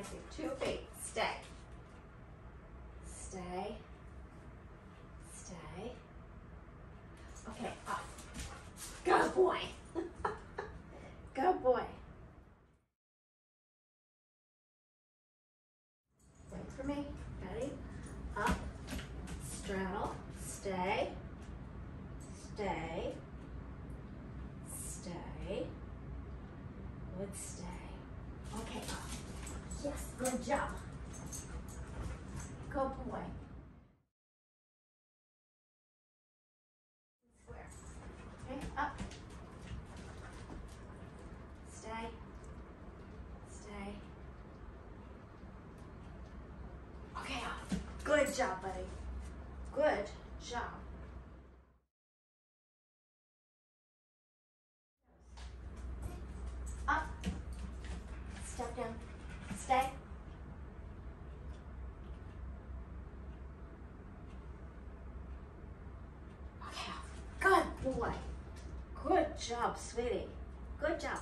Advance your two feet. Stay. Stay. Stay. Okay, up. Go boy. Go boy. Wait for me. Ready? Up. Straddle. Stay. Stay. Stay. Good stay. Okay, up. Yes, good job. Go boy. Square. Okay, up. Stay. Stay. Okay, up. Good job, buddy. Good job. Up. Step down. Stay. Okay. Good job, sweetie. Good job.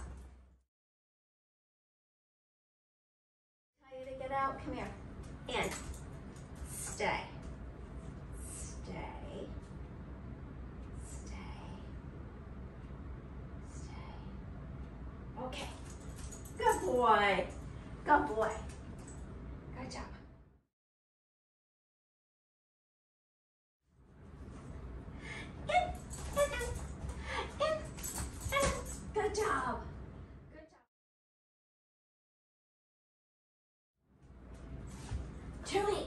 Tell you to get out. Come here. In. Stay. Stay. Stay. Stay. Okay. Good boy. Good boy. Good job. In, in, in, in, in. Good job. Good job. Chewy.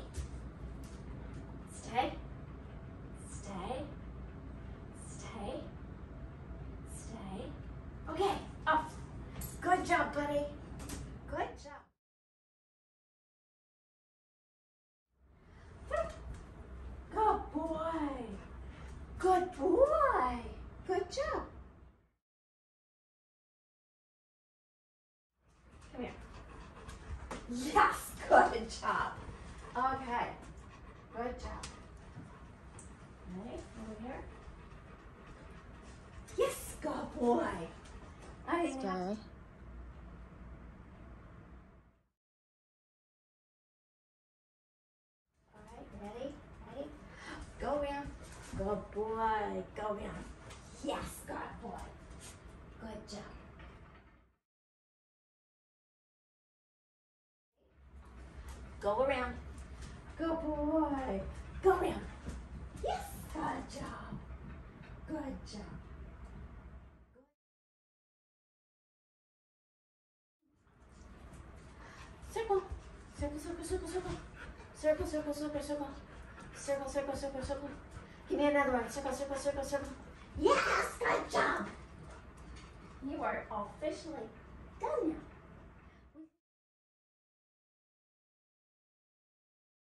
Stay. Stay. Stay. Stay. Okay, up. Good job, buddy. Good job. Good boy. Good boy. Good job. Come here. Yes, good job. Okay, good job. Ready? Over here. Yes, good boy. I didn't have Stay. All right, ready? Ready? Go around. Good boy. Go around. Yes, good boy. Good job. Go around. Good boy. Go around. Yes, good job. Good job. Circle. Circle, circle, circle, circle. Circle, circle, circle, circle. Circle, circle, circle, circle. Give me another one. Circle, circle, circle, circle. Yes, good job. You are officially done now.